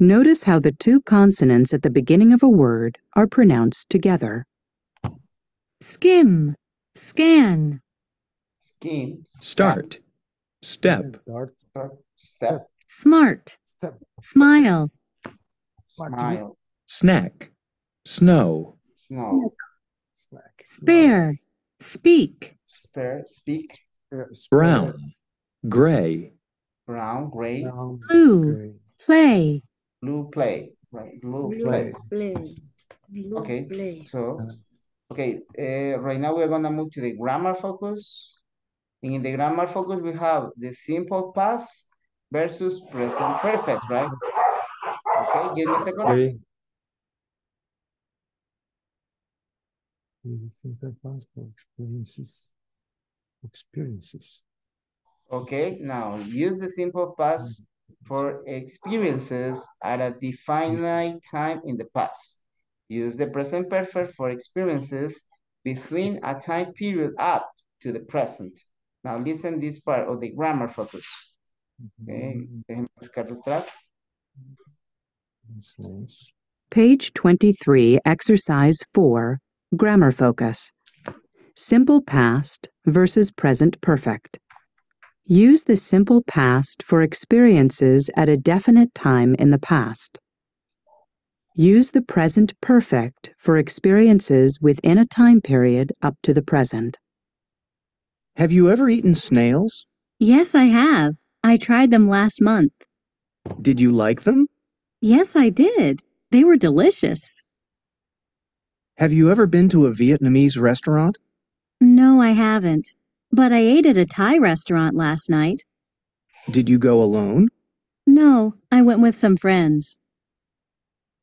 Notice how the two consonants at the beginning of a word are pronounced together. skim, scan, Scheme. Start. Step. Start. Start. Step. smart, Step. smile, Smile. Snack. Snow. Snow. Snack. spare, speak, Spare. Speak. Uh. Brown. Gray. Brown. Gray. Blue, Gray. play, Blue. Play. Right. Blue. Blue Play. play. Blue Okay. play. So, okay, uh, right now we're gonna move to the grammar focus. And in the grammar focus, we have the simple past versus present perfect, right? Okay, give me a second. Okay. That past for experiences. Experiences. Okay, now use the simple past for experiences at a definite time in the past. Use the present perfect for experiences between a time period up to the present. Now listen this part of the grammar focus. Okay, déjenme buscar detrás. Page 23, Exercise 4, Grammar Focus. Simple past versus present perfect. Use the simple past for experiences at a definite time in the past. Use the present perfect for experiences within a time period up to the present. Have you ever eaten snails? Yes, I have. I tried them last month. Did you like them? Yes, I did. They were delicious. Have you ever been to a Vietnamese restaurant? No, I haven't. But I ate at a Thai restaurant last night. Did you go alone? No, I went with some friends.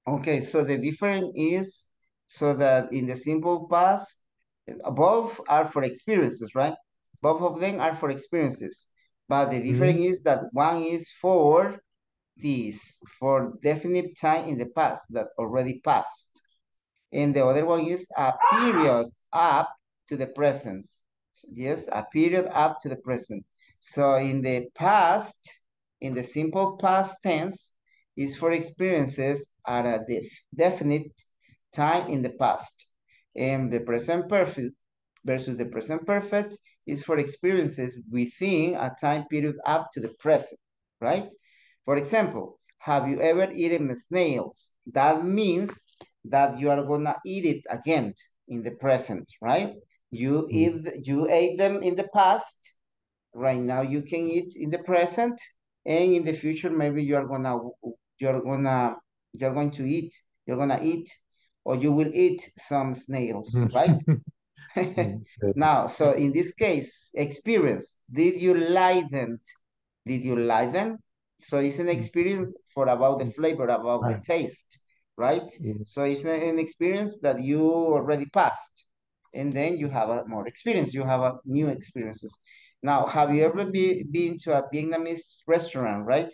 Okay, so the difference is so that in the simple past, both are for experiences, right? Both of them are for experiences. But the mm-hmm. difference is that one is for this, for definite time in the past that already passed. And the other one is a period up to the present. Yes, a period up to the present. So in the past, in the simple past tense, is for experiences at a def definite time in the past. And the present perfect versus the present perfect is for experiences within a time period up to the present, right? For example, have you ever eaten snails? That means that you are gonna eat it again in the present, right? You mm-hmm. eat, you ate them in the past. Right now you can eat in the present, and in the future maybe you are gonna you're gonna you're going to eat you're gonna eat or you will eat some snails, mm. right? *laughs* *laughs* now, so in this case, experience. Did you like them? Did you like them? So it's an mm. experience for about the flavor, about the taste, right? So it's an experience that you already passed. And then you have a more experience. You have a new experiences. Now, have you ever be, been to a Vietnamese restaurant, right?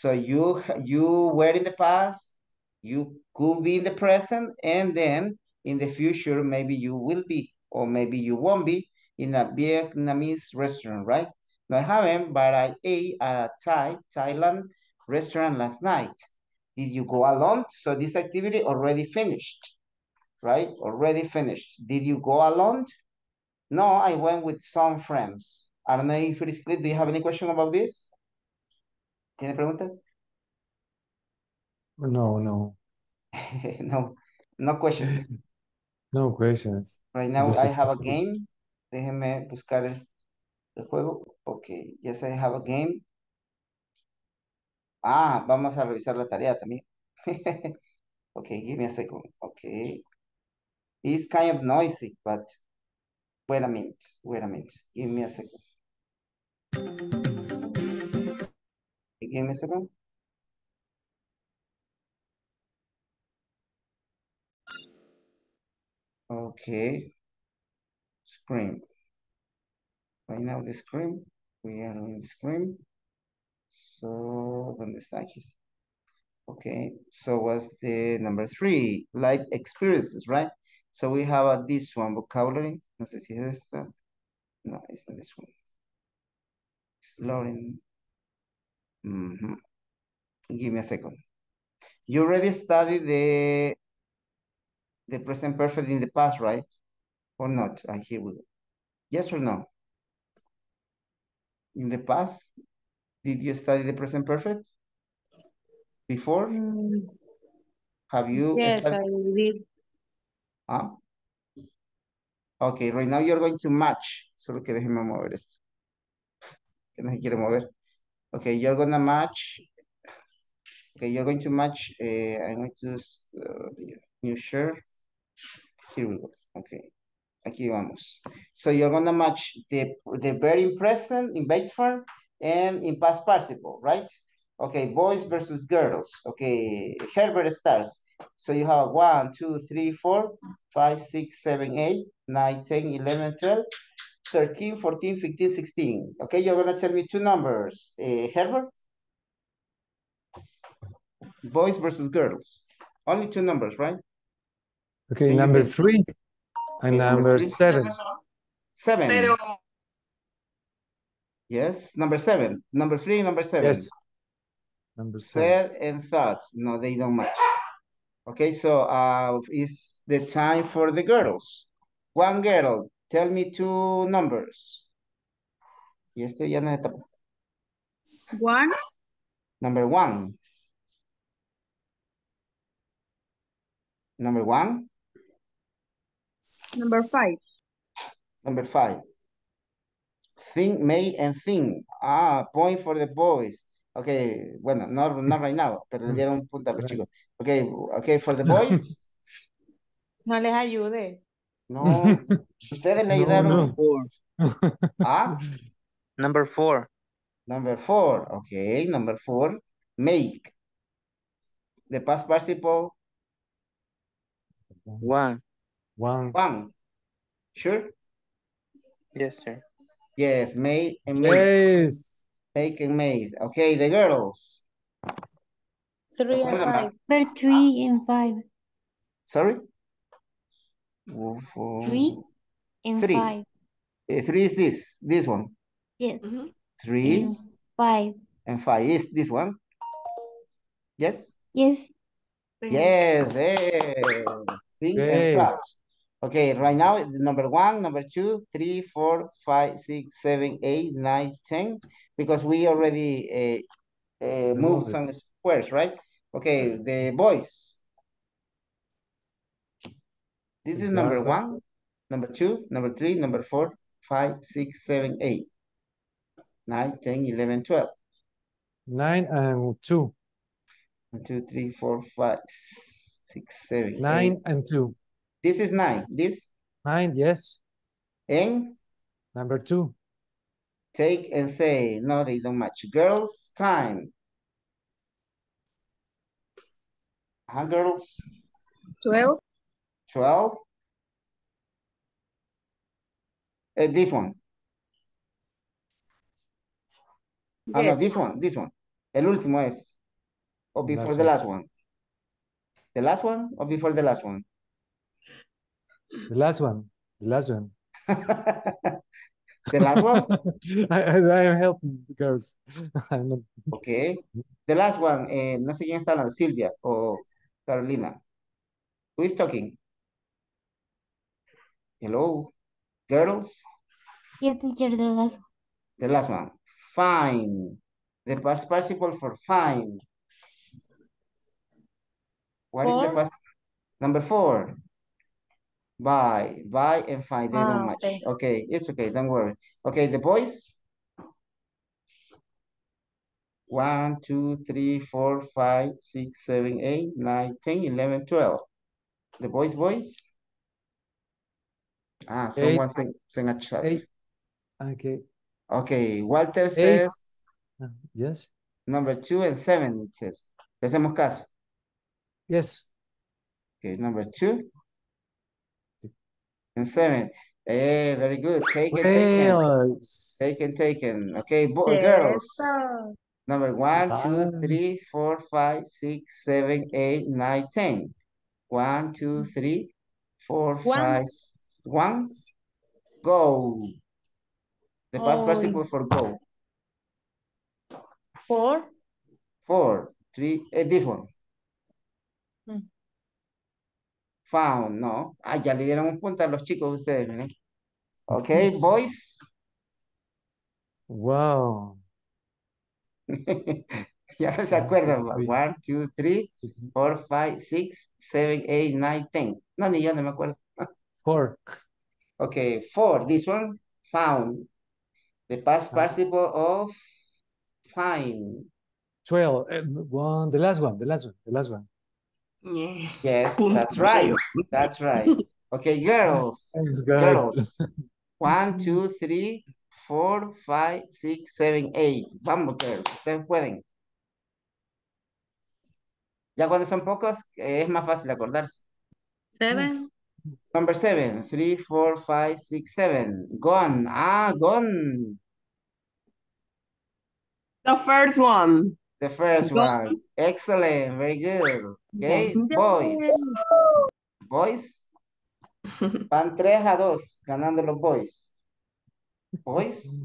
So you you were in the past, you could be in the present, and then in the future, maybe you will be, or maybe you won't be in a Vietnamese restaurant, right? No, I haven't, but I ate at a Thai, Thailand restaurant last night. Did you go alone? So this activity already finished, right? Already finished. Did you go alone? No, I went with some friends. I don't know if it is clear. Do you have any question about this? ¿Tiene preguntas? No, no. *laughs* no. No questions. *laughs* No questions. Right now Just I a have a game. Déjenme buscar el, el juego. Okay, yes, I have a game. Ah, vamos a revisar la tarea también. *laughs* okay, give me a second. Okay. It's kind of noisy, but wait a minute. Wait a minute. Give me a second. Give me a second. Okay. screen. Right now the screen, We are on the scream. So, ¿dónde está aquí? Okay, so what's the number three? Life experiences, right? So we have uh, this one, vocabulary. No sé si es esta. No, it's not this one. It's Mhm. Give me a second. You already studied the the present perfect in the past, right? Or not? Ah, here we go. Yes or no? In the past, did you study the present perfect? Before? Have you Yes, I studied? did. Ah. Okay, right now you're going to match. Solo que déjeme mover esto. Que no se quiere mover. Okay, you're gonna match. Okay, you're going to match. Uh, I'm going to uh, new share. Here we go. Okay. Aquí vamos. So you're gonna match the the very present in base form and in past participle, right? Okay, boys versus girls. Okay, Herbert starts. So you have one, two, three, four, five, six, seven, eight, nine, 10, 11, 12, 13, 14, 15, 16. Okay, you're gonna tell me two numbers. Uh, Herbert? Boys versus girls. Only two numbers, right? Okay, Can number three and Okay, number number three. seven. Seven. Pero, Yes, number seven. Number three, number seven. Yes. Number seven. Said and thought. No, they don't match. Okay, so uh, it's the time for the girls. One girl, tell me two numbers. Y este ya no tapó. One, Number one. Number one, number five, number five. Think, may, and think. Ah, point for the boys. Okay, bueno, no, not right now, pero le dieron un punto a los chicos. Okay, okay, for the boys. *laughs* No les ayude. No, *laughs* ustedes le No, ayudaron. no. *laughs* Ah, Number four. number four. Okay, number four. Make. The past participle, One. One. one. Sure? Yes, sir. Yes, made and made. Yes. Make and made. Okay, the girls. Three and five. Number three and five. Sorry? Wo- Three and Three. five. Eh, three is this, this one. Yes. Three And five. and five is this one. Yes? Yes. Yes, eh. Think Okay. and thought. Okay, right now, the number one, number two, three, four, five, six, seven, eight, nine, ten, because we already uh, uh, moved Removed some squares, right? Okay, the boys. This is number one, number two, number three, number four, five, six, seven, eight, nine, ten, eleven, twelve. Nine and two. One, two, three, four, five, six, seven, Nine eight. and two. This is nine. This Nine, yes. and Number two. take and say, no, they don't match. Girls, time. Huh, girls? twelve, 12. Uh, this one. Ah, no, yes, this one, this one. El último es. Or before last the last one. The last one or before the last one? The last one. The last one. *laughs* The last one? *laughs* I, I, I am helping the girls. *laughs* I'm not- Okay. The last one, eh, no sé quién está hablando, Silvia o Carolina. Who is talking? Hello, girls? Yes, teacher, the last. The last one, fine. The past participle for fine. What is the past? Number four. Buy, buy and find. They don't Ah, match. okay. Okay, it's okay. Don't worry. Okay, the boys. One, two, three, four, five, six, seven, eight, nine, ten, eleven, twelve. The boys, boys. Ah, someone Eight. sent, sent a chat. Eight. Okay. Okay, Walter Eight. says Uh, Yes. number two and seven, it says. Le hacemos caso. Yes. Okay, number two and seven. Eh, very good. Taken, taken. Well, Taken, taken. Okay, bo- girls. Eso. Number one, two, Ah. three, four, five, six, seven, eight, nine, ten. One, two, three, four, One. five, one. Go. The past Oh. participle for go. Four. Four, three, eh, this one. Mm. Found, no. Ah, ya le dieron un punto a los chicos ustedes, miren. Okay, boys. Wow. *laughs* Ya no se acuerdan. three. One, two, three, four, five, six, seven, eight, nine, ten. No, ni yo no me acuerdo. Four. Okay, four. This one, found. The past Ah. participle of find. Twelve. Eh, One. The last one. The last one. The last one. Yeah. Yes, that's right. That's right. Okay, girls. Thanks. Girls. *laughs* One, two, three, four, five, six, seven, eight. Vamos, girls. Ustedes pueden. Ya cuando son pocos, eh, es más fácil acordarse. Seven. Number seven. Three, four, five, six, seven. Gone. Ah, gone. The first one. The first Gone. one. Excellent. Very good. Okay, Gone. boys. Boys. *laughs* Van 3 a 2 ganando los boys. Boys.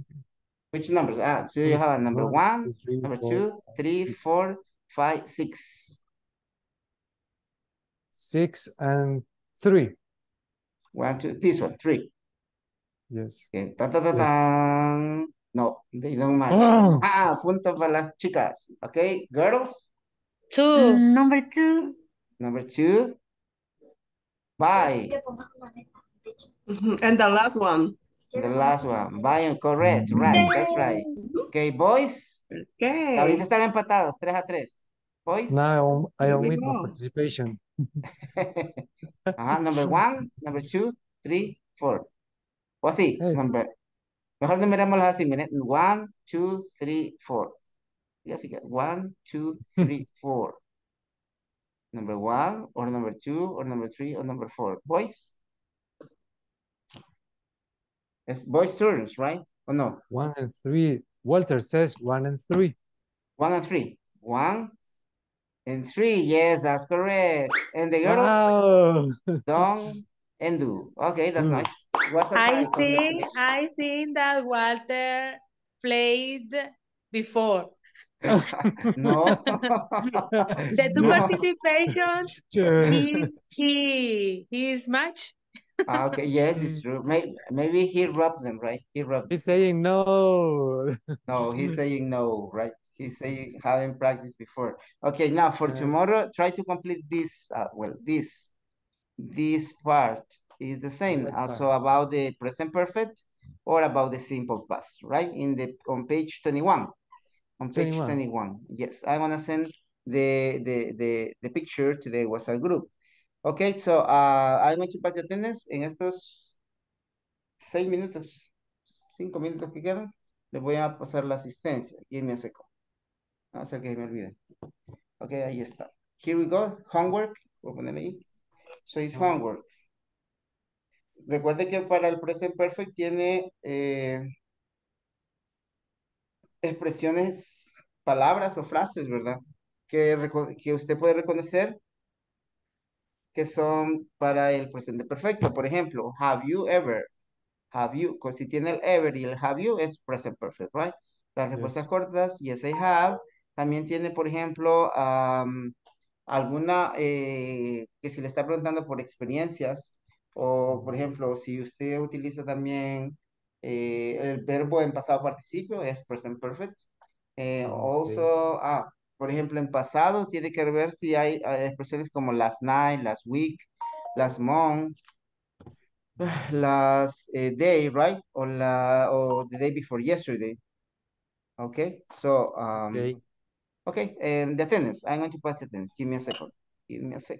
Which numbers? Ah, so you have a number one, number four, two, five, three, six. four, five, six. Six and three. One, two, this one, three. Yes. Okay. Ta, ta, ta, Yes. No, they don't match. Oh. Ah, punto para las chicas. Okay, girls. Two. Mm, Number two. Number two. Bye. And the last one. The last one. Bye, correct. Right, that's right. Okay, boys. Okay. Ahorita están empatados, 3 a 3. Boys. Now I omit my participation. *laughs* Ajá, number one, number two, three, four. O así, Hey. number. Mejor numerémoslas así, miren. One, two, three, four. Y así que, one, two, three, *laughs* four. Number one, or number two, or number three, or number four. Boys? It's boys' turns, right? Or no? One and three. Walter says one and three. One and three. One and three. Yes, that's correct. And the girls? Wow. *laughs* Don't and do. Okay, that's Do. nice. What's I time of the think? I think that Walter played before. *laughs* No. *laughs* The two No. participations, he he he is match. Ah, okay, yes, it's true. Maybe maybe he rubbed them, right? He rubbed. He's saying no. No, he's saying no, right? He's saying haven't practiced before. Okay, now for Uh, tomorrow, try to complete this. Uh, well, this this part is the same. Also about the present perfect or about the simple past, right? In the on page twenty-one. On page 21. twenty-one. Yes, I'm gonna send the the the the picture to the WhatsApp group. Okay, so uh, I'm going to pass the attendance en estos seis minutos, cinco minutos que quedan. Les voy a pasar la asistencia. Give me a second. No que se me olvide. Ok, ahí está. Here we go. Homework. Voy a poner ahí. So it's homework. Recuerde que para el present perfect tiene eh, expresiones, palabras o frases, ¿verdad? Que, que usted puede reconocer que son para el presente perfecto. Por ejemplo, have you ever, have you, si tiene el ever y el have you es present perfect, right? Las respuestas Yes. cortas, yes I have. También tiene, por ejemplo, am, alguna eh, que si le está preguntando por experiencias o, por ejemplo, si usted utiliza también eh, el verbo en pasado participio es present perfect. Eh, Okay. also, ah, Por ejemplo, en pasado tiene que ver si hay eh, expresiones como last night, last week, last month, *sighs* last eh, day, right? Or, la, or the day before yesterday. Okay, so, um, Okay. Okay, um, the attendance. I'm going to pass the attendance. Give me a second. Give me a sec.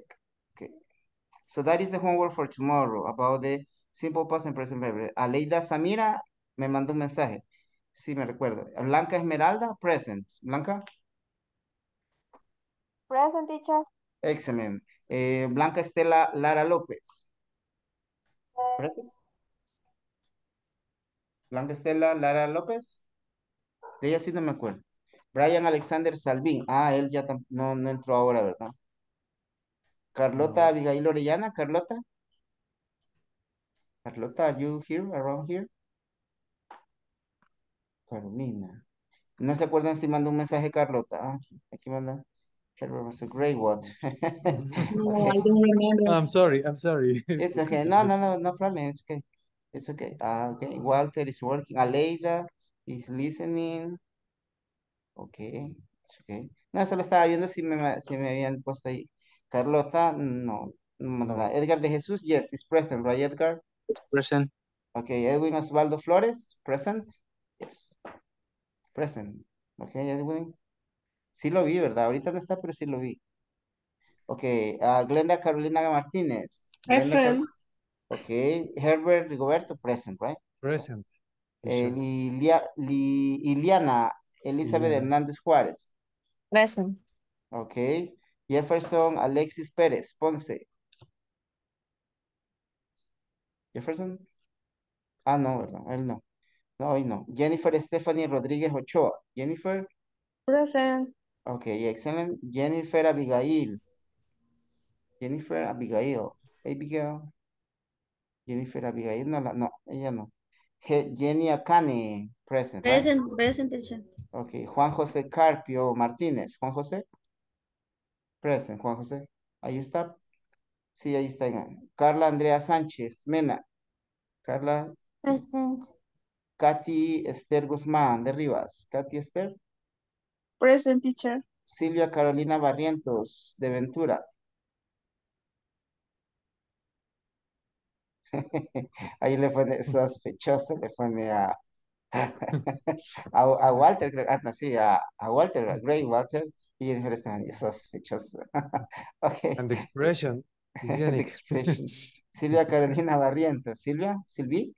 Okay. So that is the homework for tomorrow about the simple past and present perfect. Aleida Samira me mandó un mensaje. Sí, me recuerdo. Blanca Esmeralda, present. Blanca, Present teacher. excellent. Eh, Blanca Estela Lara López. Present. Blanca Estela Lara López. De ella sí no me acuerdo. Brian Alexander Salvín. Ah, él ya no, no entró ahora, ¿verdad? Carlota Abigail Orellana. Carlota. Carlota, are you here, around here? Carolina. No se acuerdan si mandó un mensaje Carlota. Ah, aquí, manda. Herbert was a great what. No, *laughs* I don't remember. I'm sorry, I'm sorry. It's okay. *laughs* No, no, no, no problem. It's okay. It's okay. Ah, okay. Walter is working. Aleida is listening. Okay. It's okay. No, solo estaba viendo si me, si me habían puesto ahí. Carlota, no. Edgar de Jesús, yes, is present, right, Edgar? Present. Okay. Edwin Osvaldo Flores, present. Yes. Present. Okay, Edwin. Sí lo vi, ¿verdad? Ahorita no está, pero sí lo vi. Ok, ah, Glenda Carolina Martínez. Present. Ok, Herbert Rigoberto, present, right? Present. Eh, Li- Iliana Elizabeth. Hernández Juárez. Present. Ok, Jefferson Alexis Pérez, Ponce. Jefferson. Ah, no, ¿verdad? Él no. No, hoy no. Jennifer Stephanie Rodríguez Ochoa. Jennifer. Present. Ok, excelente. Jennifer Abigail. Jennifer Abigail. Abigail. Jennifer Abigail, no, la- no, ella no. Je- Jenny Akane, present, right? Present, present teacher. Ok, Juan José Carpio Martínez. Juan José. Present, Juan José. Ahí está. Sí, ahí está. Carla Andrea Sánchez Mena. Carla Present. Katy Esther Guzmán de Rivas. Katy Esther. Present teacher. Silvia Carolina Barrientos de Ventura. *laughs* Ahí le pone *laughs* sospechoso, le pone a, *laughs* a, a Walter, creo, ah, no, sí, a, a Walter, a Gray Walter, y Jennifer Stephanie, sospechoso. Okay. And the expression is unique. expression. Silvia Carolina Barrientos. Silvia, Silvi?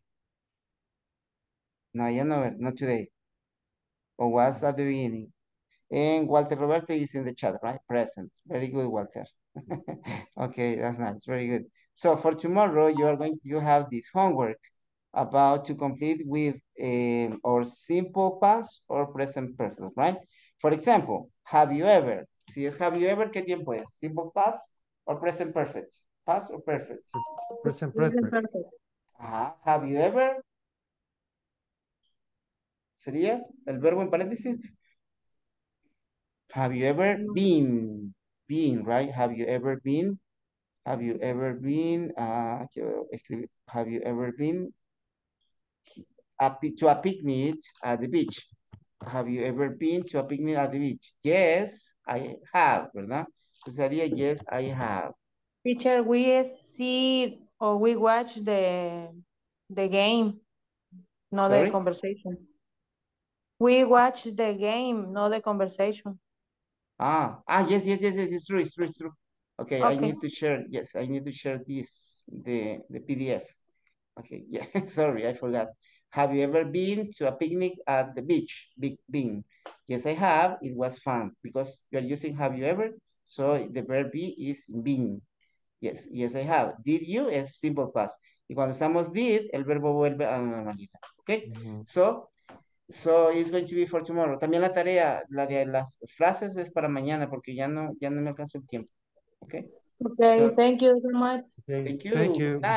No, ya no, not today. Or was at the beginning. And Walter Roberto is in the chat, right? Present. Very good, Walter. Okay, that's nice. Very good. So for tomorrow, you are going, you have this homework about to complete with um, or simple past or present perfect, right? For example, have you ever? Si es have you ever, ¿qué tiempo es? Simple past or present perfect? Past or perfect? Present Present perfect. perfect. Ajá. Have you ever? Sería el verbo en paréntesis. Have you ever been? Been, right? Have you ever been? Have you ever been? quiero escribir. Have you ever been a to a picnic at the beach? Have you ever been to a picnic at the beach? Yes, I have, ¿verdad? Sería yes, I have. Teacher, we see or we watch the the game, not Sorry? the conversation. We watch the game, not the conversation. Ah, ah, yes, yes, yes, yes, it's true, it's true, it's true. Okay, I need to share, yes, I need to share this, the, the PDF. Okay, yeah, *laughs* sorry, I forgot. Have you ever been to a picnic at the beach? Big bean. Yes, I have. It was fun because you're using have you ever? So the verb be is been. Yes, yes, I have. Did you? Es simple past. Y cuando usamos did, el verbo vuelve a la normalidad. Okay? So, so it's going to be for tomorrow. También la tarea, la de las frases es para mañana porque ya no, ya no me alcanzó el tiempo. Okay? Okay, thank you so much. Okay, Thank you. Thank you. Good night.